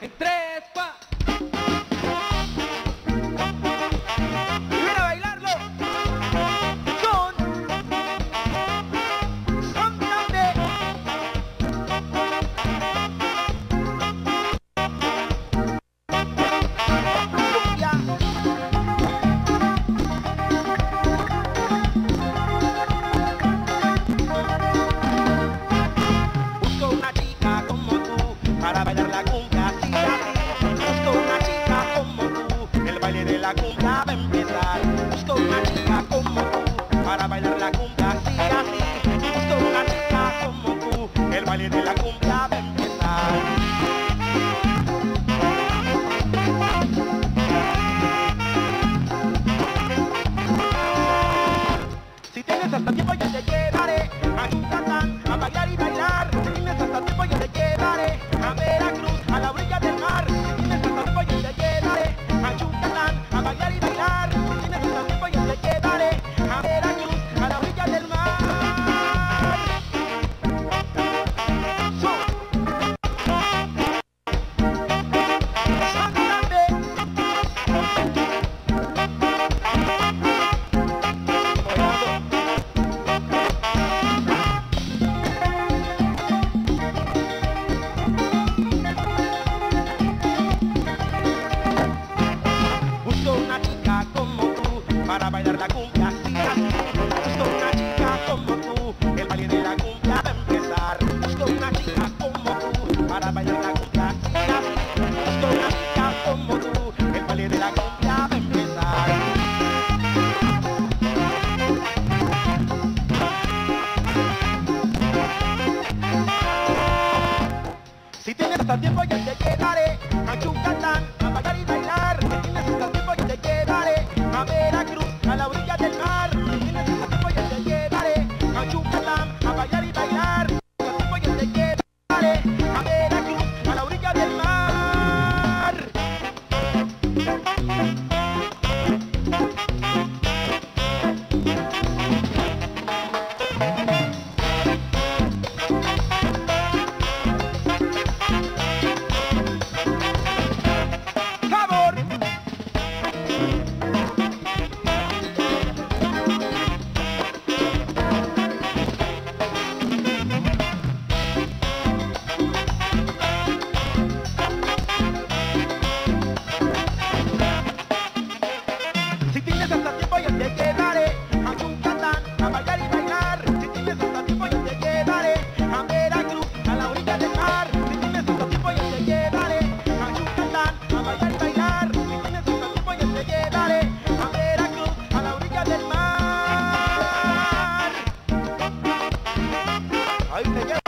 En tres, cuatro. la cumbia, así, así, justo una chica como tú, el baile de la cumbia va a empezar. Si tienes hasta tiempo ya te quiero. para bailar la cumbia. Ayun na yan.